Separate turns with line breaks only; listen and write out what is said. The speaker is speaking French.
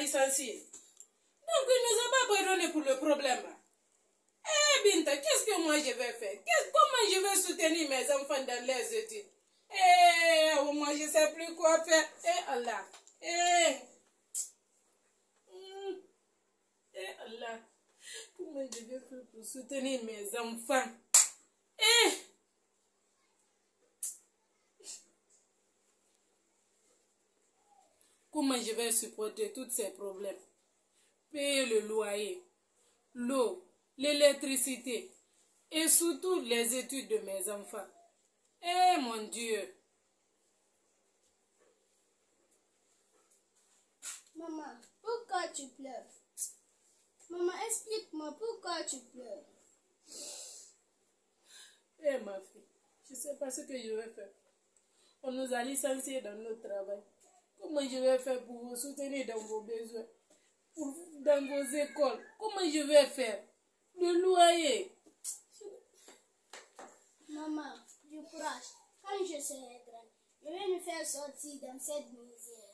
licenciés. Donc, il nous a pas pardonné pour le problème. Eh, Binta, qu'est-ce que moi je vais faire? Comment je vais soutenir mes enfants dans les études? Eh, moi je sais plus quoi faire. Eh, Allah. Eh. Hmm. Eh, Allah. Comment je vais faire pour soutenir mes enfants Eh. Comment je vais supporter tous ces problèmes Payer le loyer, l'eau, l'électricité et surtout les études de mes enfants. Eh mon Dieu
Maman, pourquoi tu pleures? Maman, explique-moi pourquoi tu pleures.
Eh ma fille, je ne sais pas ce que je vais faire. On nous a licenciés dans notre travail. Comment je vais faire pour vous soutenir dans vos besoins? Pour, Dans vos écoles Comment je vais faire? Le loyer
Maman, du courage. Quand je serai grande, je vais me faire sortir dans cette misère.